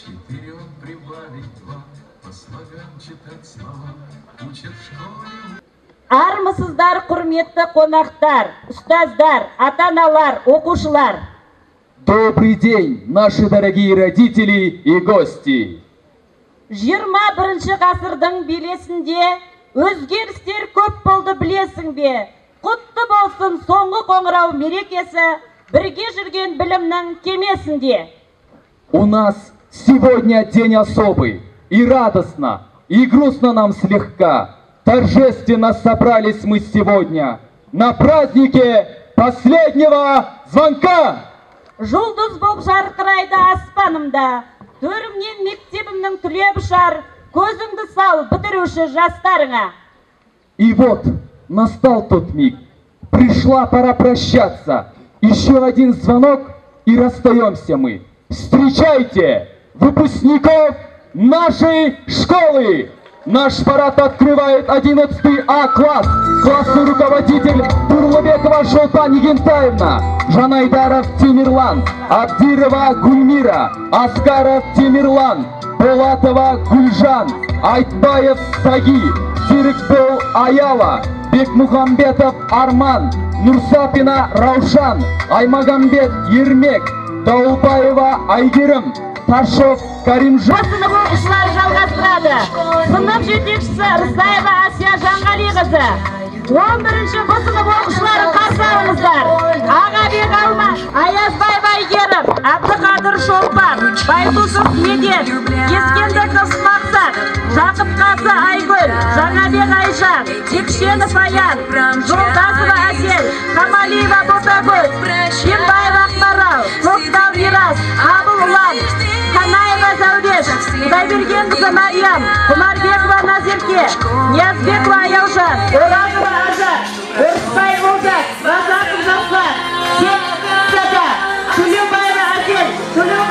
Четыре он прибавить два, по слогам читать слова, учат в школе армысыздар құрметті қонақтар ұстаздар ата аналар оқушылар. Добрый день, наши дорогие родители и гости! 21 ғасырдың белесінде өзгерістер көп болды білесің бе? Құтты болсын соңғы қоңырау мерекесі бірге жүрген білімнің кемесінде. У нас сегодня день особый, и радостно, и грустно нам слегка. Торжественно собрались мы сегодня на празднике последнего звонка. жұлдыз боп жарқырайды аспанымда төрімнен мектебімнің түлеп ұшар көзіңді сал бітіруші жастарыңа И вот настал тот миг. Пришла пора прощаться. Еще один звонок, и расстаемся мы. Встречайте Выпускников нашей школы! Наш парад открывает 11 А класс. Классный руководитель Турлыбекова Шолпан Егентаевна, Жанайдаров Тимирлан, Абдирова Гульмира, Аскаров Тимирлан, Болатова Гульжан, Айтбаев Саги, Серикбол Аяла, Бекмухамбетов Арман, Нурсапина Раушан, Аймагамбет Ермек, Дауылбаева Айгерім Ташов Карим сынып ұшылар жалғастырады. Сынып жетекшісі Рысаева Асия Жанғалиқызы он бірінші сынып оқушылары қарсы алыңыздар. Ағабек алма аязбаева әйгерім әбдіқадыр шолпан байтусов медет ескендіков мақсат жақыпқазы айгүл жаңабек айжан текшенов аян жолдасова әсел камалиева ботагөз кембаева ақмарал тоқтал мирас абыл ұлан Ханаева Заудеш, Құдайбергенқызы Мариям, Құмарбекова Назерке, Ниязбекова Аяужан, Оразова Ажар, Өрісбаев Олжас, Разақов Жаслар, Сета, Төлеубаева Әсел, Төлеуғали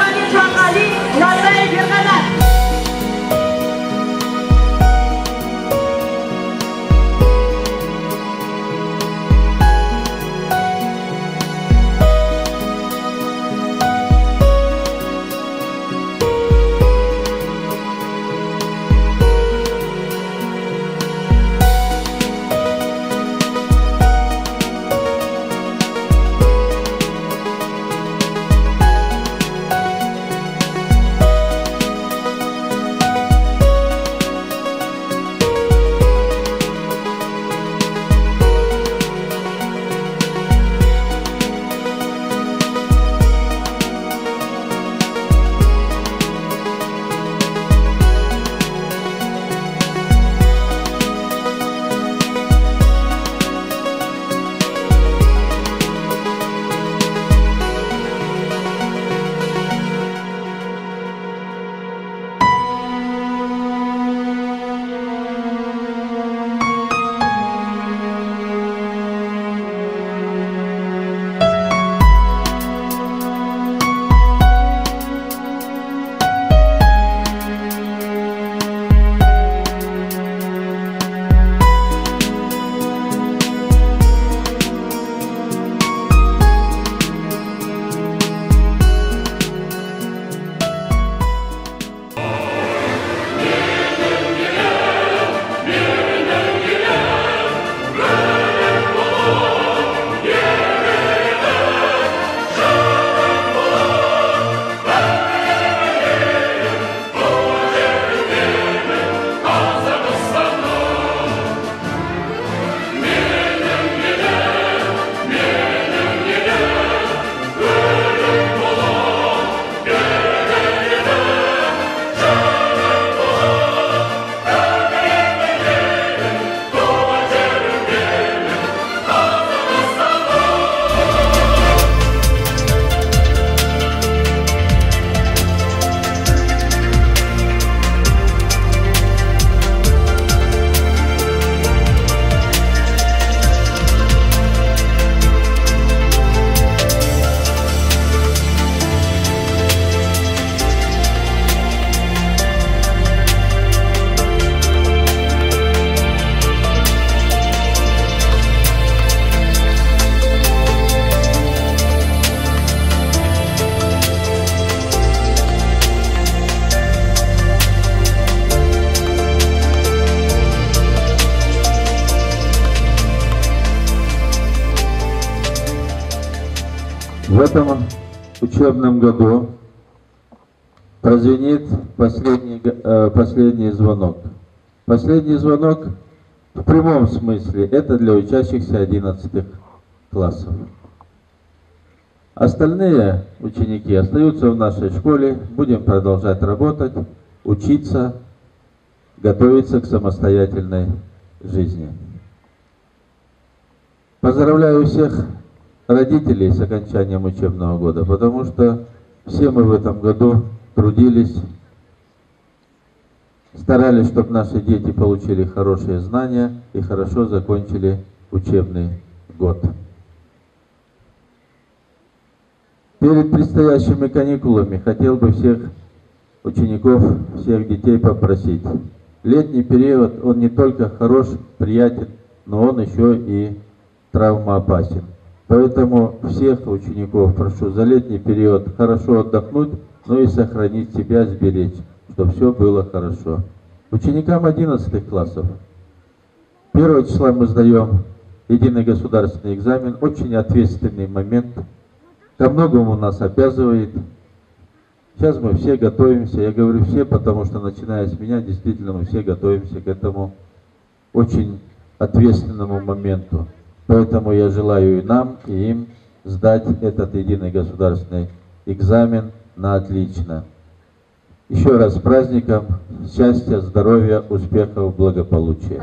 В этом учебном году прозвенит последний, э, последний звонок. Последний звонок в прямом смысле это для учащихся 11 классов. Остальные ученики остаются в нашей школе, будем продолжать работать, учиться, готовиться к самостоятельной жизни. Поздравляю всех родителей с окончанием учебного года, потому что все мы в этом году трудились, старались, чтобы наши дети получили хорошие знания и хорошо закончили учебный год. Перед предстоящими каникулами хотел бы всех учеников, всех детей попросить. Летний период, он не только хорош, приятен, но он еще и травмоопасен. Поэтому всех учеников прошу за летний период хорошо отдохнуть, но и сохранить себя, сберечь, чтобы все было хорошо. Ученикам 11 классов 1 числа мы сдаем единый государственный экзамен, очень ответственный момент, ко многому нас обязывает. Сейчас мы все готовимся, я говорю все, потому что начиная с меня, действительно мы все готовимся к этому очень ответственному моменту. Поэтому я желаю и нам, и им сдать этот единый государственный экзамен на отлично. Еще раз с праздником, счастья, здоровья, успехов, благополучия.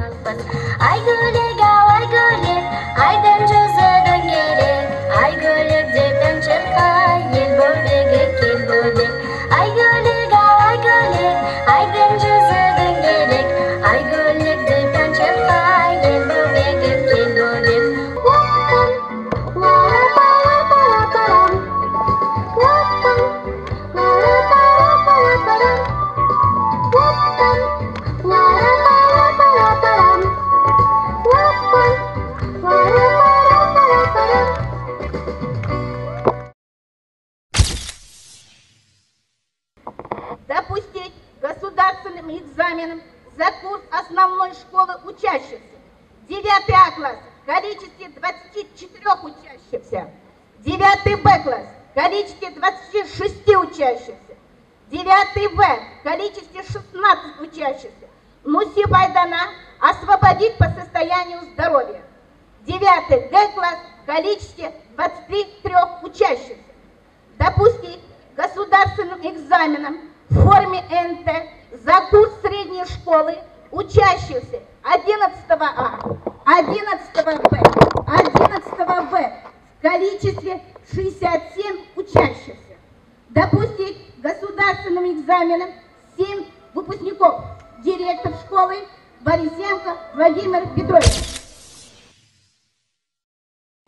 Экзаменам за курс основной школы учащихся. 9 А класс в количестве 24 учащихся. 9 Б класс в количестве 26 учащихся. 9 В в количестве 16 учащихся. Нуси Байдана освободить по состоянию здоровья. 9 Г класс в количестве 23 учащихся допустить государственным экзаменам в форме НТ за курс средней школы учащихся 11 А, 11 Б, 11 В в количестве 67 учащихся. Допустить государственным экзаменам 7 выпускников. Директор школы Борисенко Владимир Петрович.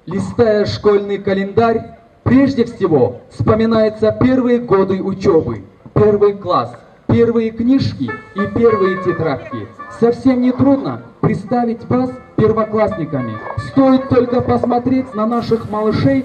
Листая школьный календарь, прежде всего вспоминаются первые годы учебы, первый класс, первые книжки и первые тетрадки. Совсем не трудно представить вас первоклассниками. Стоит только посмотреть на наших малышей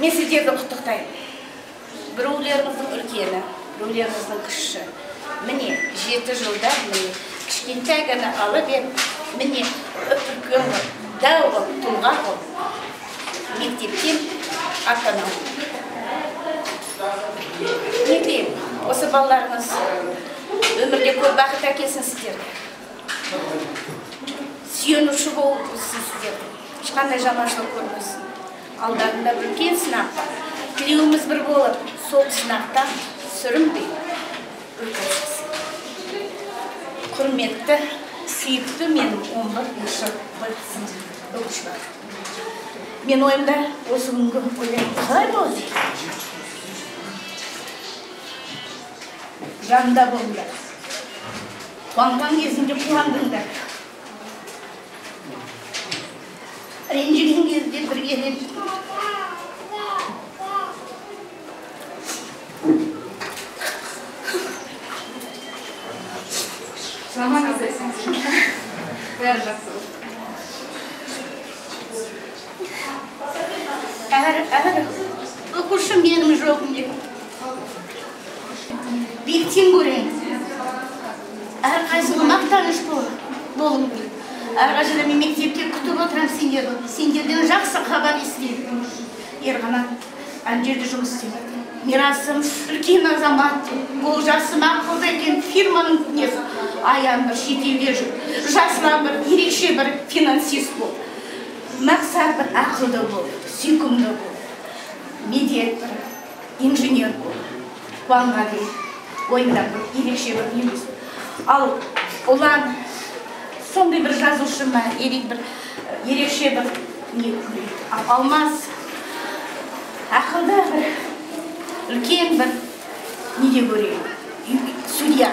мен сіздерді құттықтаймын. Біреулеріңіздің үлкені біреулеріңіздің кіші. Міне жеті жылда міне кішкентай ғана алып ем. Міне үлкен қылып дәу тұлға мектептен аттанамын не осы балаларыңыз өмірде көп бақыт әкелсін сіздерге. Сүйенуші болып өссін сіздерге. Ешқандай жаманшылық көрмесін. Алдарында үлкен сынақ бар. Тілеуіміз бір болып сол сынақтан сүрінбей. Құрметті сүйікті менің бірінші оқушылар мен ойымда осы күнгі өлең қалай болды? Жанында болыңдар. Қуанған кезінде қуандыңдар. Ренжіген кезде бірге Заман азайсың. Бәрі жақсы әр әр оқушы менің жоғым деп биіктен көреңіз әрқайсыңа мақтаныш бол- әрқашанда мен мектепте күтіп отырамын сендерді. Сендерден жақсы хабар естимін ерқанат ана жерде жұмыс істейді мирасым үлкен азамат. Олжасым ақылды екен фирманың несі? Аян бір шетелде жүр. Жасынан бір ерекше бір финансист бол. Мақсат бір ақылды бол сүйкімді бол. Медиатор инженер бол. Қуанғали ойында бір ерекше бір ал ұлан сондай бір жазушы ма или бір э, ерекше бір не ал алмас. Ақылды бір үлкен бір неде көрейін? Судья.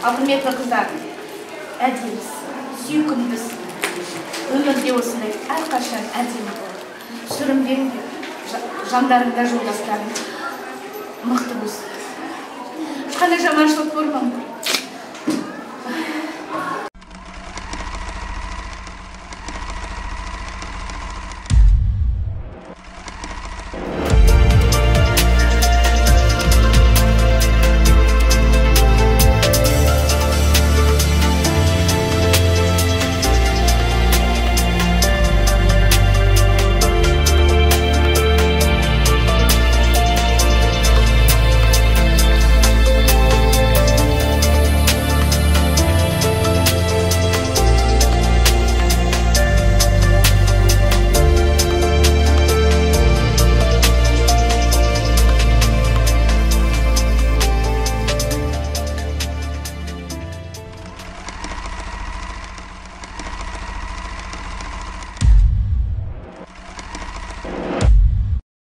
Құрметті қыздар әдемісіз сүйкімдісіз өмірде осындай әрқашан әдемі бол сүрінбеңдер Жа- жандарыңда жолдастарың мықты болсын. Ешқандай жаманшылық көрмеңдер